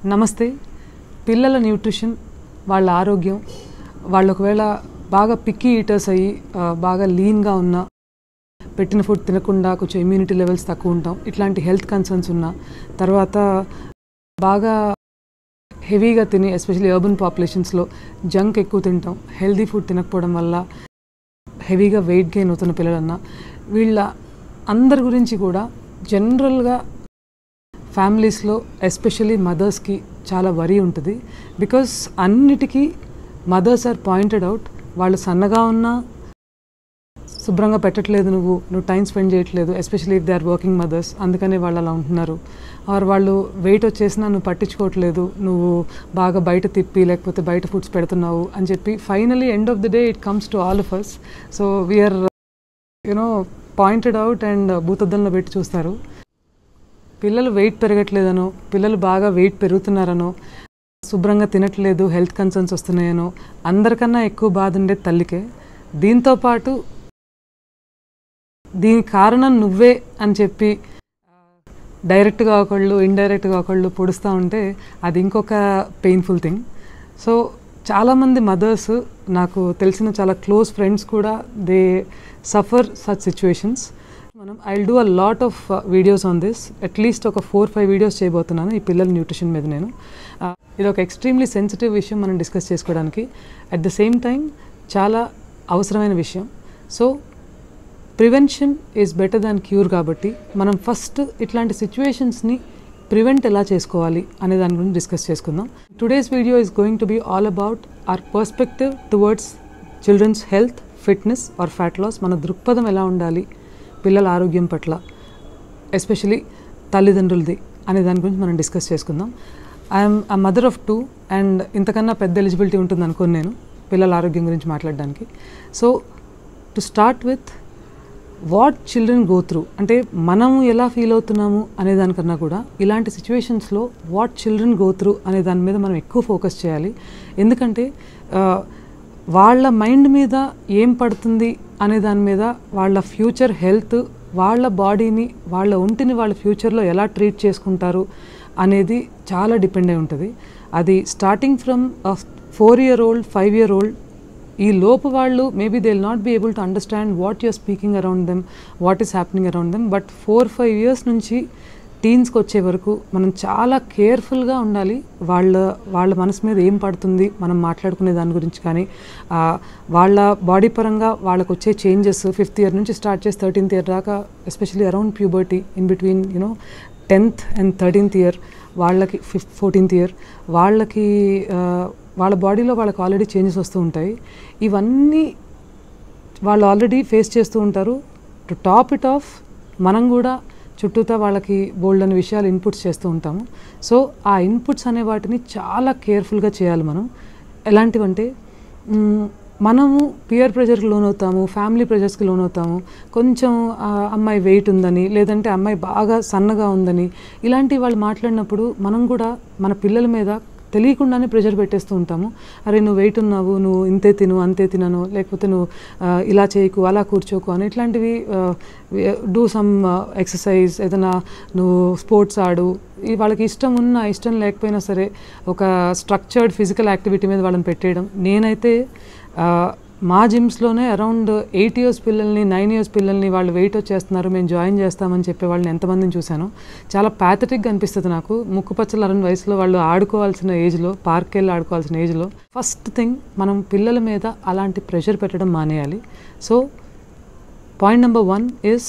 నమస్తే. పిల్లల న్యూట్రిషన్ వాళ్ళ ఆరోగ్యం వాళ్ళు ఒకవేళ బాగా పిక్కీ ఈటర్స్ అయ్యి బాగా లీన్గా ఉన్న పెట్టిన ఫుడ్ తినకుండా కొంచెం ఇమ్యూనిటీ లెవెల్స్ తక్కువ ఉంటాం ఇట్లాంటి హెల్త్ కన్సర్న్స్ ఉన్నా తర్వాత బాగా హెవీగా తిని ఎస్పెషల్లీ అర్బన్ పాపులేషన్స్లో జంక్ ఎక్కువ తింటాం హెల్దీ ఫుడ్ తినకపోవడం వల్ల హెవీగా వెయిట్ గెయిన్ అవుతున్న పిల్లలన్నా వీళ్ళ అందరి గురించి కూడా జనరల్గా ఫ్యామిలీస్లో ఎస్పెషల్లీ మదర్స్కి చాలా వరి ఉంటుంది. బికాస్ అన్నిటికీ మదర్స్ ఆర్ పాయింటెడ్ అవుట్. వాళ్ళు సన్నగా ఉన్నా శుభ్రంగా పెట్టట్లేదు నువ్వు నువ్వు టైం స్పెండ్ చేయట్లేదు especially if they are working mothers. అందుకనే వాళ్ళు అలా ఉంటున్నారు. ఆర్ వాళ్ళు వెయిట్ వచ్చేసినా నువ్వు పట్టించుకోవట్లేదు నువ్వు బాగా బయట తిప్పి లేకపోతే బయట ఫుడ్స్ పెడుతున్నావు అని చెప్పి finally end of the day it comes to all of us so we're you know pointed out and భూతద్దంలో పెట్టి చూస్తారు. పిల్లలు వెయిట్ పెరగట్లేదనో పిల్లలు బాగా వెయిట్ పెరుగుతున్నారనో శుభ్రంగా తినట్లేదు హెల్త్ కన్సర్న్స్ వస్తున్నాయనో అందరికన్నా ఎక్కువ బాధ ఉండేది తల్లికే దీంతో పాటు దీని కారణం నువ్వే అని చెప్పి డైరెక్ట్గా ఒకళ్ళు ఇండైరెక్ట్గా ఒకళ్ళు పొడుస్తూ ఉంటే అది ఇంకొక పెయిన్ఫుల్ థింగ్ సో చాలామంది మదర్స్ నాకు తెలిసిన చాలా క్లోజ్ ఫ్రెండ్స్ కూడా దే సఫర్ సచ్ సిచ్యువేషన్స్ మనం I do a lot of videos on this at least ఒక ఫోర్ ఫైవ్ వీడియోస్ చేయబోతున్నాను ఈ పిల్లల న్యూట్రిషన్ మీద నేను. Uh, ఇది ఒక ఎక్స్ట్రీమ్లీ సెన్సిటివ్ విషయం మనం డిస్కస్ చేసుకోవడానికి. అట్ ద సేమ్ టైం చాలా అవసరమైన విషయం. So prevention is better than cure కాబట్టి మనం ఫస్ట్ ఇట్లాంటి సిచ్యువేషన్స్ని ప్రివెంట్ ఎలా చేసుకోవాలి అనే దాని గురించి డిస్కస్ చేసుకుందాం. Today's video is going to be all about our perspective towards children's health fitness or fat loss మన దృక్పథం ఎలా ఉండాలి పిల్లల ఆరోగ్యం పట్ల ఎస్పెషలీ తల్లిదండ్రులది అనే దాని గురించి మనం డిస్కస్ చేసుకుందాం. I'm a mother of two and ఇంతకన్నా పెద్ద ఎలిజిబిలిటీ ఉంటుంది అనుకోను నేను పిల్లల ఆరోగ్యం గురించి మాట్లాడడానికి. So to start with what children go through అంటే మనము ఎలా ఫీల్ అవుతున్నాము అనే దానికన్నా కూడా ఇలాంటి సిచ్యువేషన్స్లో వాట్ చిల్డ్రన్ గో త్రూ అనే దాని మీద మనం ఎక్కువ ఫోకస్ చేయాలి. ఎందుకంటే uh, వాళ్ళ మైండ్ మీద ఏం పడుతుంది అనే దాని మీద వాళ్ళ ఫ్యూచర్ హెల్త్ వాళ్ళ బాడీని వాళ్ళ ఒంటిని వాళ్ళ ఫ్యూచర్లో ఎలా ట్రీట్ చేసుకుంటారు అనేది చాలా డిపెండ్ అయి ఉంటుంది. అది starting from four year old five year old ఈ లోపు వాళ్ళు maybe they will not be able to understand what you're speaking around them what is happening around them but four five years నుంచి టీన్స్కి వచ్చే వరకు మనం చాలా కేర్ఫుల్గా ఉండాలి. వాళ్ళ వాళ్ళ మనసు మీద ఏం పడుతుంది మనం మాట్లాడుకునే దాని గురించి కానీ వాళ్ళ బాడీ పరంగా వాళ్ళకు వచ్చే చేంజెస్ ఫిఫ్త్ ఇయర్ నుంచి స్టార్ట్ చేసి థర్టీన్త్ ఇయర్ దాకా especially around puberty in between you know tenth and thirteenth year వాళ్ళకి ఫిఫ్త్ ఫోర్టీన్త్ ఇయర్ వాళ్ళకి వాళ్ళ బాడీలో వాళ్ళకి ఆల్రెడీ చేంజెస్ వస్తూ ఉంటాయి. ఇవన్నీ వాళ్ళు ఆల్రెడీ ఫేస్ చేస్తూ ఉంటారు. టు టాప్ ఇట్ ఆఫ్ మనం కూడా చుట్టూతా వాళ్ళకి బోల్డ్ అనే విషయాలు ఇన్పుట్స్ చేస్తూ ఉంటాము. సో ఆ ఇన్పుట్స్ అనే వాటిని చాలా కేర్ఫుల్గా చేయాలి మనం. ఎలాంటివంటే మనము పియర్ ప్రెషర్కి లోనవుతాము ఫ్యామిలీ ప్రెషర్స్కి లోనవుతాము. కొంచెం అమ్మాయి వెయిట్ ఉందని లేదంటే అమ్మాయి బాగా సన్నగా ఉందని ఇలాంటి వాళ్ళు మాట్లాడినప్పుడు మనం కూడా మన పిల్లల మీద తెలియకుండానే ప్రెషర్ పెట్టేస్తూ ఉంటాము. అరే నువ్వు వెయిట్ ఉన్నావు నువ్వు ఇంతే తిను అంతే తినను లేకపోతే నువ్వు ఇలా చేయకు అలా కూర్చోకు అని ఇట్లాంటివి డూ సమ్ ఎక్సర్సైజ్ ఏదైనా నువ్వు స్పోర్ట్స్ ఆడు. వాళ్ళకి ఇష్టం ఉన్నా ఇష్టం లేకపోయినా సరే ఒక స్ట్రక్చర్డ్ ఫిజికల్ యాక్టివిటీ మీద వాళ్ళని పెట్టేయడం. నేనైతే మా జిమ్స్లోనే అరౌండ్ ఎయిట్ ఇయర్స్ పిల్లల్ని నైన్ ఇయర్స్ పిల్లల్ని వాళ్ళు వెయిట్ వచ్చేస్తున్నారు మేము జాయిన్ చేస్తామని చెప్పే వాళ్ళని ఎంతమందిని చూశాను. చాలా ప్యాథటిక్గా అనిపిస్తుంది నాకు. ముక్కుపచ్చల అరవై వయసులో వాళ్ళు ఆడుకోవాల్సిన ఏజ్లో పార్క్ వెళ్ళి ఆడుకోవాల్సిన ఏజ్లో ఫస్ట్ థింగ్ మనం పిల్లల మీద అలాంటి ప్రెషర్ పెట్టడం మానేయాలి. So point number one is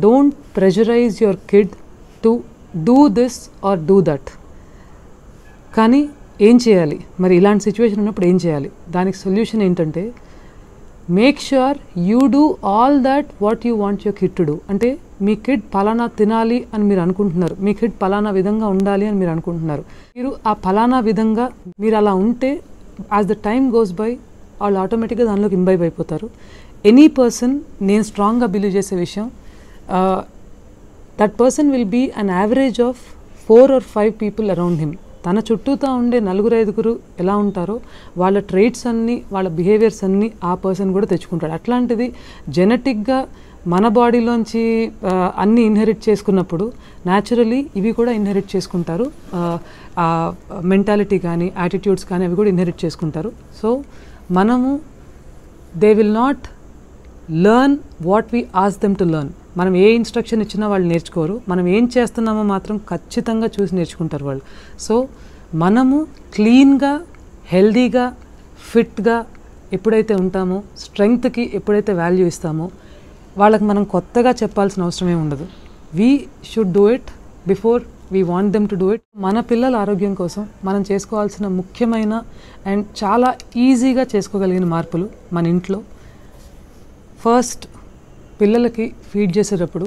don't pressurize your kid to do this or do that కానీ ఏం చేయాలి? మరి ఇలాంటి సిచ్యువేషన్ ఉన్నప్పుడు ఏం చేయాలి? దానికి సొల్యూషన్ ఏంటంటే make sure you do all that what you want your kid to do అంటే మీ కిడ్ పలానా తినాలి అని మీరు అనుకుంటున్నారు. మీ కిడ్ పలానా విధంగా ఉండాలి అని మీరు అనుకుంటున్నారు. మీరు ఆ పలానా విధంగా మీరు అలా ఉంటే as the time goes by వాళ్ళు ఆటోమేటిక్గా దానిలోకి ఇంబైబ్ అయిపోతారు. ఎనీ పర్సన్ నేను స్ట్రాంగ్గా బిలీవ్ చేసే విషయం that person will be an average of four or five people around him తన చుట్టూతా ఉండే నలుగురు ఐదుగురు ఎలా ఉంటారో వాళ్ళ ట్రేట్స్ అన్నీ వాళ్ళ బిహేవియర్స్ అన్నీ ఆ పర్సన్ కూడా తెచ్చుకుంటాడు. అట్లాంటిది జెనెటిక్గా మన బాడీలోంచి అన్నీ అన్ని ఇన్హెరిట్ చేసుకున్నప్పుడు న్యాచురలీ ఇవి కూడా ఇన్హెరిట్ చేసుకుంటారు. మెంటాలిటీ కానీ యాటిట్యూడ్స్ కానీ అవి కూడా ఇన్హెరిట్ చేసుకుంటారు. సో మనము they will not learn what we ask them to learn మనం ఏ ఇన్స్ట్రక్షన్ ఇచ్చినా వాళ్ళు నేర్చుకోరు. మనం ఏం చేస్తున్నామో మాత్రం ఖచ్చితంగా చూసి నేర్చుకుంటారు వాళ్ళు. సో మనము క్లీన్గా హెల్దీగా ఫిట్గా ఎప్పుడైతే ఉంటామో స్ట్రెంగ్త్కి ఎప్పుడైతే వాల్యూ ఇస్తామో వాళ్ళకి మనం కొత్తగా చెప్పాల్సిన అవసరమే ఉండదు. We should do it before we want them to do it మన పిల్లల ఆరోగ్యం కోసం మనం చేసుకోవాల్సిన ముఖ్యమైన అండ్ చాలా ఈజీగా చేసుకోగలిగిన మార్పులు మన ఇంట్లో. ఫస్ట్ పిల్లలకి ఫీడ్ చేసేటప్పుడు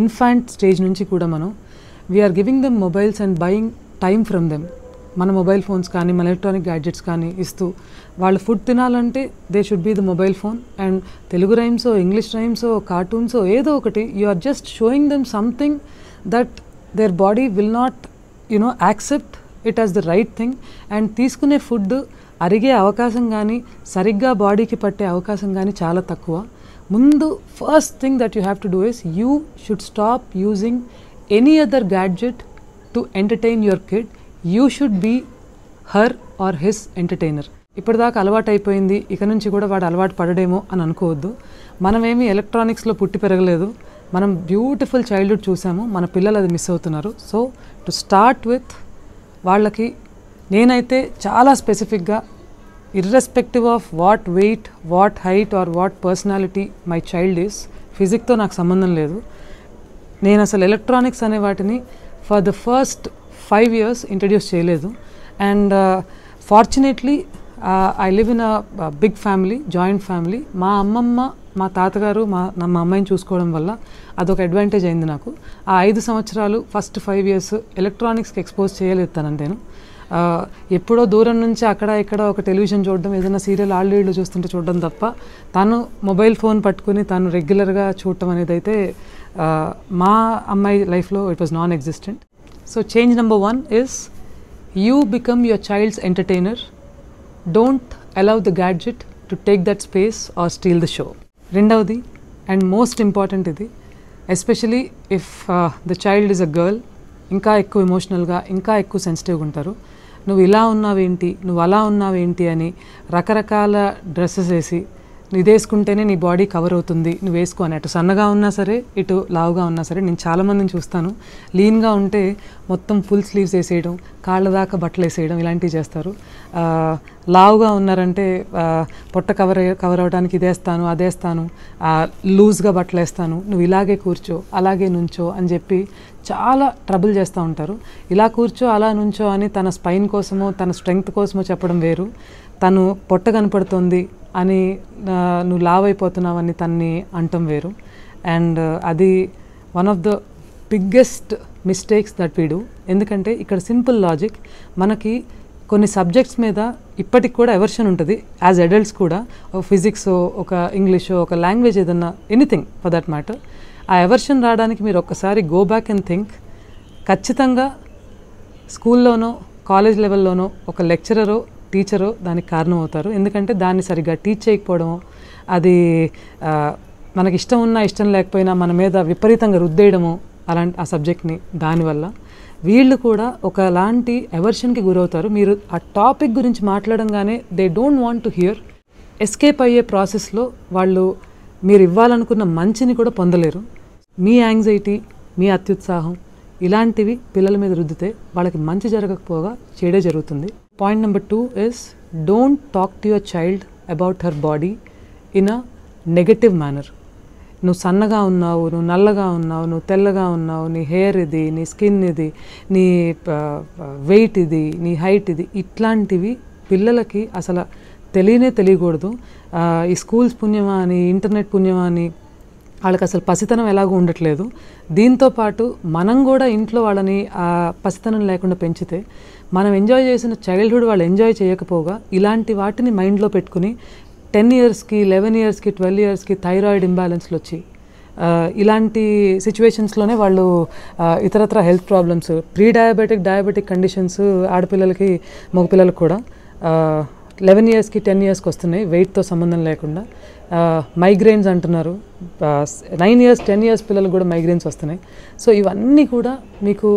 ఇన్ఫాంట్ స్టేజ్ నుంచి కూడా మనం we're giving them mobiles and buying time from them మన మొబైల్ ఫోన్స్ కానీ మన ఎలక్ట్రానిక్ గ్యాడ్జెట్స్ కానీ ఇస్తూ వాళ్ళు ఫుడ్ తినాలంటే they should be the mobile phone and Telugu రైమ్సో English రైమ్సో కార్టూన్సో ఏదో ఒకటి you are just showing them something that their body will not you know accept it as the right thing and తీసుకునే food అరిగే అవకాశం కానీ సరిగ్గా బాడీకి పట్టే అవకాశం కానీ చాలా తక్కువ. ముందు first thing that you have to do is you should stop using any other gadget to entertain your kid you should be her or his entertainer ఇప్పటిదాకా అలవాటు అయిపోయింది. ఇక నుంచి కూడా వాడు అలవాటు పడడేమో అని అనుకోవద్దు. మనమేమి ఎలక్ట్రానిక్స్లో పుట్టి పెరగలేదు. మనం బ్యూటిఫుల్ చైల్డ్హుడ్ చూసాము. మన పిల్లలు అది మిస్ అవుతున్నారు. సో టు స్టార్ట్ విత్ వాళ్ళకి నేనైతే చాలా స్పెసిఫిక్గా irrespective of what weight what height or what personality my child is ఫిజిక్తో నాకు సంబంధం లేదు. నేను అసలు ఎలక్ట్రానిక్స్ అనే వాటిని for the first five years introduce చేయలేదు. And fortunately I live in a big family joint family మా అమ్మమ్మ మా తాతగారు మా మా అమ్మాయిని చూసుకోవడం వల్ల అదొక అడ్వాంటేజ్ అయింది నాకు. ఆ ఐదు సంవత్సరాలు ఫస్ట్ ఫైవ్ ఇయర్స్ ఎలక్ట్రానిక్స్కి ఎక్స్పోజ్ చేయలేదు తనని నేను ఎప్పుడో దూరం నుంచి అక్కడ ఇక్కడ ఒక టెలివిజన్ చూడడం ఏదైనా సీరియల్ ఆళ్ళు చూస్తుంటే చూడడం తప్ప తను మొబైల్ ఫోన్ పట్టుకుని తను రెగ్యులర్గా చూడటం అనేది అయితే మా అమ్మాయి లైఫ్లో it was non existent so change number one is you become your child's entertainer don't allow the gadget to take that space or steal the show రెండవది అండ్ మోస్ట్ ఇంపార్టెంట్ ఇది especially if the child is a girl ఇంకా ఎక్కువ ఎమోషనల్గా ఇంకా ఎక్కువ సెన్సిటివ్గా ఉంటారు. నువ్వు ఇలా ఉన్నావేంటి? నువ్వు అలా ఉన్నావేంటి? అని రకరకాల డ్రెస్సెస్ వేసి నువ్వు వేసుకుంటేనే నీ బాడీ కవర్ అవుతుంది. నువ్వు వేసుకో అని అటు సన్నగా ఉన్నా సరే ఇటు లావుగా ఉన్నా సరే నేను చాలామందిని చూస్తాను. లీన్గా ఉంటే మొత్తం ఫుల్ స్లీవ్స్ వేసేయడం కాళ్ళ దాకా బట్టలు వేసేయడం ఇలాంటివి చేస్తారు. లావుగా ఉన్నారంటే పొట్ట కవర్ కవర్ అవడానికి ఇదేస్తాను అదేస్తాను లూజ్గా బట్టలు వేస్తాను నువ్వు ఇలాగే కూర్చో అలాగే నుంచో అని చెప్పి చాలా ట్రబుల్ చేస్తూ ఉంటారు. ఇలా కూర్చో అలా నుంచో అని తన స్పైన్ కోసమో తన స్ట్రెంగ్త్ కోసమో చెప్పడం వేరు. తను పొట్ట కనపడుతుంది అని నువ్వు లావ్ అయిపోతున్నావని తన్ని అంటం వేరు. అండ్ అది one of the biggest mistakes that we do. ఎందుకంటే ఇక్కడ సింపుల్ లాజిక్ మనకి కొన్ని సబ్జెక్ట్స్ మీద ఇప్పటికి కూడా ఎవర్షన్ ఉంటుంది యాజ్ అడల్ట్స్ కూడా. ఒక ఫిజిక్స్ ఒక ఇంగ్లీషో ఒక లాంగ్వేజ్ ఏదన్నా ఎనీథింగ్ ఫర్ దట్ మ్యాటర్. ఆ ఎవర్షన్ రావడానికి మీరు ఒక్కసారి గో బ్యాక్ అండ్ థింక్. ఖచ్చితంగా స్కూల్లోనో కాలేజ్ లెవెల్లోనో ఒక లెక్చరరో టీచరో దానికి కారణం అవుతారు ఎందుకంటే దాన్ని సరిగ్గా టీచ్ చేయకపోవడమో అది మనకి ఇష్టం ఉన్నా ఇష్టం లేకపోయినా మన మీద విపరీతంగా రుద్దేయడము అలాంటి ఆ సబ్జెక్ట్ని దానివల్ల వీళ్ళు కూడా ఒకలాంటి ఎవర్షన్కి గురవుతారు. మీరు ఆ టాపిక్ గురించి మాట్లాడంగానే they don't want to hear. Escape అయ్యే ప్రాసెస్లో వాళ్ళు మీరు ఇవ్వాలనుకున్న మంచిని కూడా పొందలేరు. మీ యాంగ్జైటీ మీ అత్యుత్సాహం ఇలాంటివి పిల్లల మీద రుద్దితే వాళ్ళకి మంచి జరగకపోగా చెడే జరుగుతుంది. Point number two is don't talk to your child about her body in a negative manner నువ్వు సన్నగా ఉన్నావు నువ్వు నల్లగా ఉన్నావు నువ్వు తెల్లగా ఉన్నావు నీ హెయిర్ ఇది నీ స్కిన్ ఇది నీ వెయిట్ ఇది నీ హైట్ ఇది ఇట్లాంటివి పిల్లలకి అసలు తెలియనే తెలియకూడదు. ఈ స్కూల్స్ పుణ్యమా అని ఇంటర్నెట్ పుణ్యమా అని వాళ్ళకి అసలు పసితనం ఎలాగూ ఉండట్లేదు. దీంతో పాటు మనం కూడా ఇంట్లో వాళ్ళని ఆ పసితనం లేకుండా పెంచితే మనం ఎంజాయ్ చేసిన చైల్డ్హుడ్ వాళ్ళు ఎంజాయ్ చేయకపోగా ఇలాంటి వాటిని మైండ్లో పెట్టుకుని టెన్ ఇయర్స్కి లెవెన్ ఇయర్స్కి ట్వెల్వ్ ఇయర్స్కి థైరాయిడ్ ఇంబ్యాలెన్స్లు వచ్చి ఇలాంటి సిచ్యువేషన్స్లోనే వాళ్ళు ఇతరత్ర health problems pre diabetic diabetic conditions ఆడపిల్లలకి మగపిల్లలకు కూడా లెవెన్ ఇయర్స్కి టెన్ ఇయర్స్కి వస్తున్నాయి వెయిట్తో సంబంధం లేకుండా. మైగ్రెయిన్స్ అంటున్నారు. నైన్ ఇయర్స్ టెన్ ఇయర్స్ పిల్లలకు కూడా మైగ్రెయిన్స్ వస్తున్నాయి. సో ఇవన్నీ కూడా మీకు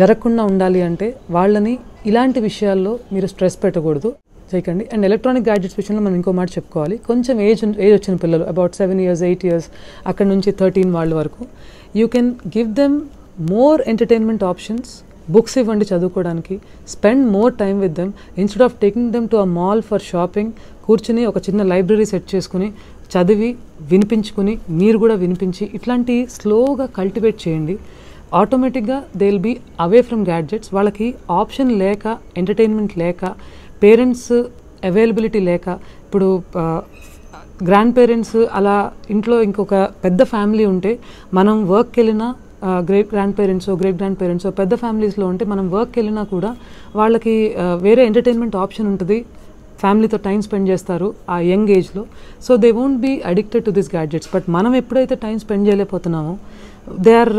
జరగకుండా ఉండాలి అంటే వాళ్ళని ఇలాంటి విషయాల్లో మీరు స్ట్రెస్ పెట్టకూడదు. చేయకండి. అండ్ ఎలక్ట్రానిక్ గ్యాడ్జెట్స్ విషయంలో మనం ఇంకో మాట చెప్పుకోవాలి. కొంచెం ఏజ్ ఏజ్ వచ్చిన పిల్లలు about seven years eight years అక్కడ నుంచి థర్టీన్ వాళ్ళ వరకు you can give them more entertainment options books ఇవ్వండి చదువుకోవడానికి. Spend more time with them. Instead of taking them to a mall for shopping కూర్చుని ఒక చిన్న లైబ్రరీ సెట్ చేసుకుని చదివి వినిపించుకుని మీరు కూడా వినిపించి ఇట్లాంటి స్లోగా కల్టివేట్ చేయండి. ఆటోమేటిక్గా they will be away from gadgets. వాళ్ళకి ఆప్షన్ లేక ఎంటర్టైన్మెంట్ లేక పేరెంట్స్ అవైలబిలిటీ లేక ఇప్పుడు గ్రాండ్ పేరెంట్స్ అలా ఇంట్లో ఇంకొక పెద్ద ఫ్యామిలీ ఉంటే మనం వర్క్కి వెళ్ళినా great grand parents great grand parents పెద్ద ఫ్యామిలీస్లో ఉంటే మనం వర్క్కి వెళ్ళినా కూడా వాళ్ళకి వేరే ఎంటర్టైన్మెంట్ ఆప్షన్ ఉంటుంది. ఫ్యామిలీతో టైం స్పెండ్ చేస్తారు ఆ యంగ్ ఏజ్లో so they won't be addicted to this gadgets but మనం ఎప్పుడైతే time spend చేయలేకపోతున్నామో they are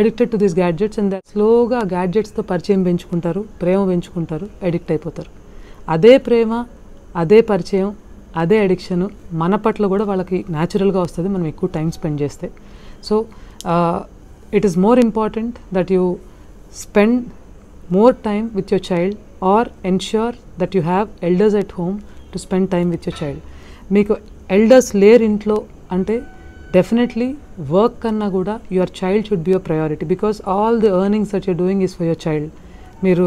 addicted to this gadgets and స్లోగా గ్యాడ్జెట్స్తో పరిచయం పెంచుకుంటారు ప్రేమ పెంచుకుంటారు అడిక్ట్ అయిపోతారు. అదే ప్రేమ అదే పరిచయం అదే అడిక్షన్ మన పట్ల కూడా వాళ్ళకి న్యాచురల్గా వస్తుంది మనం ఎక్కువ టైం స్పెండ్ చేస్తే. So it is more important that you spend more time with your child or ensure that you have elders at home to spend time with your child మీకు ఎల్డర్స్ లేరు ఇంట్లో అంటే డెఫినెట్లీ వర్క్ కన్నా కూడా your child should be your priority because all the earnings that you're doing is for your child మీరు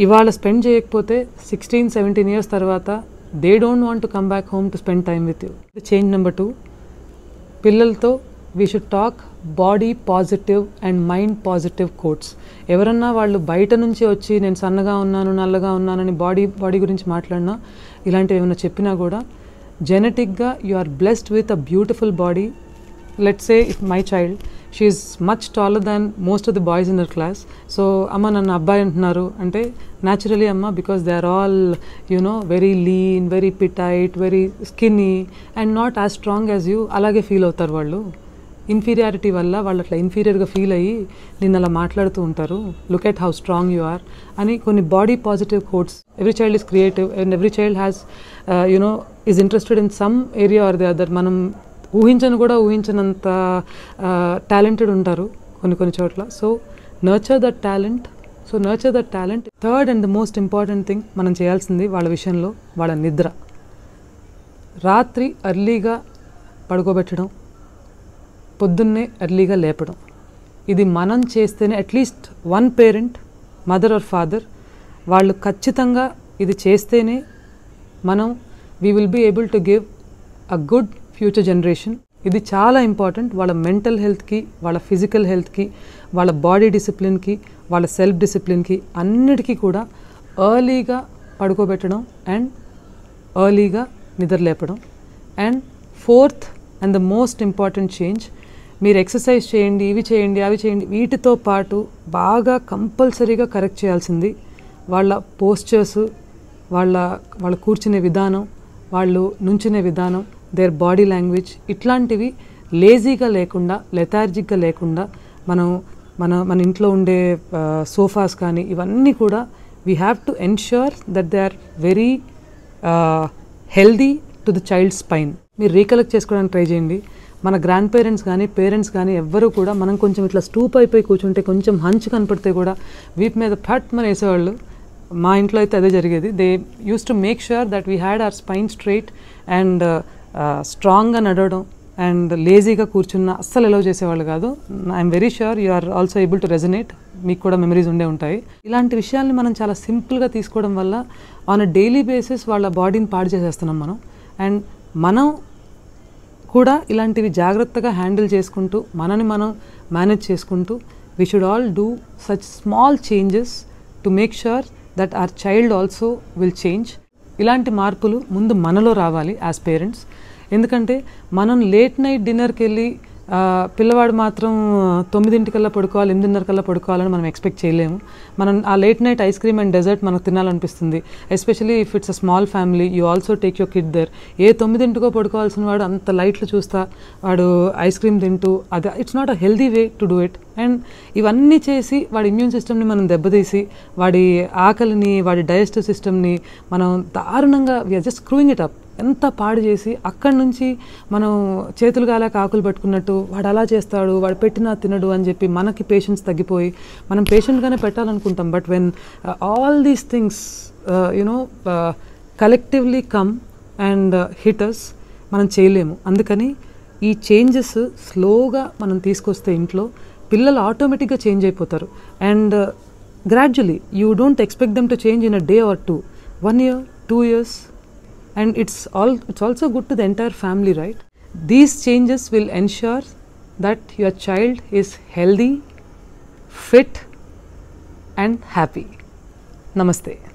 ఇవాళ spend చేయకపోతే sixteen seventeen years తర్వాత they don't want to come back home to spend time with you change number two పిల్లలతో we should talk body positive and mind positive quotes ఎవరన్నా వాళ్ళు బయట నుంచి వచ్చి నేను సన్నగా ఉన్నాను నల్లగా ఉన్నానని బాడీ బాడీ గురించి మాట్లాడినా ఇలాంటివి ఏమైనా చెప్పినా కూడా జెనెటిక్గా you are blessed with a beautiful body let say if my child she is much taller than most of the boys in their class so అమ్మ నన్ను అబ్బాయి అంటున్నారు. అంటే న్యాచురలీ అమ్మ because they are all you know very lean very petite very skinny and not as strong as you అలాగే feel అవుతారు వాళ్ళు. Inferiority వల్ల వాళ్ళు అట్లా ఇన్ఫీరియర్గా ఫీల్ అయ్యి నిన్ను అలా మాట్లాడుతూ ఉంటారు. Look at how strong you are అని కొన్ని body positive quotes every child is creative and every child has you know is interested in some area or the other మనం ఊహించను కూడా ఊహించనంత uh, టాలెంటెడ్ ఉంటారు కొన్ని కొన్ని చోట్ల. So nurture that talent so nurture that talent third and the most important thing మనం చేయాల్సింది వాళ్ళ విషయంలో వాళ్ళ నిద్ర. రాత్రి అర్లీగా పడుకోబెట్టడం. పొద్దున్నే ఎర్లీగా లేపడం. ఇది మనం చేస్తేనే at least one parent mother or father వాళ్ళు ఖచ్చితంగా ఇది చేస్తేనే మనం we will be able to give a good future generation ఇది చాలా ఇంపార్టెంట్ వాళ్ళ మెంటల్ హెల్త్కి వాళ్ళ ఫిజికల్ హెల్త్కి వాళ్ళ బాడీ డిసిప్లిన్కి వాళ్ళ సెల్ఫ్ డిసిప్లిన్కి అన్నిటికీ కూడా ఎర్లీగా పడుకోబెట్టడం అండ్ ఎర్లీగా నిద్రలేపడం. And fourth and the most important change మీరు ఎక్సర్సైజ్ చేయండి ఇవి చేయండి అవి చేయండి వీటితో పాటు బాగా కంపల్సరీగా కరెక్ట్ చేయాల్సింది వాళ్ళ పోస్చర్స్ వాళ్ళ వాళ్ళ కూర్చునే విధానం వాళ్ళు నుంచునే విధానం దేర్ బాడీ లాంగ్వేజ్ ఇట్లాంటివి లేజీగా లేకుండా లెథార్జిక్గా లేకుండా మనం మన మన ఇంట్లో ఉండే సోఫాస్ కానీ ఇవన్నీ కూడా we have to ensure that they are very healthy to the child spine మీరు రీకలెక్ట్ చేసుకోవడానికి ట్రై చేయండి. మన గ్రాండ్ పేరెంట్స్ కానీ పేరెంట్స్ కానీ ఎవ్వరూ కూడా మనం కొంచెం ఇట్లా స్టూప్ అయిపోయి కూర్చుంటే కొంచెం హంచ్ కనపడితే కూడా వీప్ మీద ఫట్ మన వేసేవాళ్ళు. మా ఇంట్లో అయితే అదే జరిగేది. They use to make sure that we had our spine straight and స్ట్రాంగ్గా నడవడం అండ్ లేజీగా కూర్చున్న అస్సలు ఎలవ్ చేసేవాళ్ళు కాదు. I'm very sure you are also able to resonate మీకు కూడా మెమరీస్ ఉండే ఉంటాయి. ఇలాంటి విషయాల్ని మనం చాలా సింపుల్గా తీసుకోవడం వల్ల ఆన్ అ డైలీ బేసిస్ వాళ్ళ బాడీని పాడు చేసేస్తున్నాం మనం. అండ్ మనం కూడా ఇలాంటివి జాగ్రత్తగా హ్యాండిల్ చేసుకుంటూ మనని మనం మేనేజ్ చేసుకుంటూ we should all do such small changes to make sure that our child also will change ఇలాంటి మార్పులు ముందు మనలో రావాలి యాజ్ పేరెంట్స్ ఎందుకంటే మనం లేట్ నైట్ డిన్నర్కి వెళ్ళి పిల్లవాడు మాత్రం తొమ్మిదింటికల్లా పడుకోవాలి ఎనిమిదిన్నరకల్లా పడుకోవాలని మనం ఎక్స్పెక్ట్ చేయలేము. మనం ఆ late night ice cream and dessert మనకు తినాలనిపిస్తుంది. Especially if it's a small family you also take your kid there. ఏ తొమ్మిదింటికో పడుకోవాల్సిన వాడు అంత లైట్లు చూస్తా వాడు ఐస్ క్రీమ్ తింటూ అది it's not a healthy way to do it. And ఇవన్నీ చేసి వాడి ఇమ్యూన్ సిస్టమ్ని మనం దెబ్బతీసి వాడి ఆకలిని వాడి డైజెస్టివ్ సిస్టమ్ని మనం దారుణంగా we're just screwing it up. ఎంత పాడు చేసి అక్కడి నుంచి మనం చేతులు గాలా ఆకులు పట్టుకున్నట్టు వాడు అలా చేస్తాడు వాడు పెట్టినా తినడు అని చెప్పి మనకి పేషెన్స్ తగ్గిపోయి మనం పేషెంట్గానే పెట్టాలనుకుంటాం. But when all these things you know collectively come and hitters మనం చేయలేము. అందుకని ఈ చేంజెస్ స్లోగా మనం తీసుకొస్తే ఇంట్లో పిల్లలు ఆటోమేటిక్గా చేంజ్ అయిపోతారు. And gradually you don't expect them to change in a day or two one year two years and it's all it's also good to the entire family right? These changes will ensure that your child is healthy fit and happy. Namaste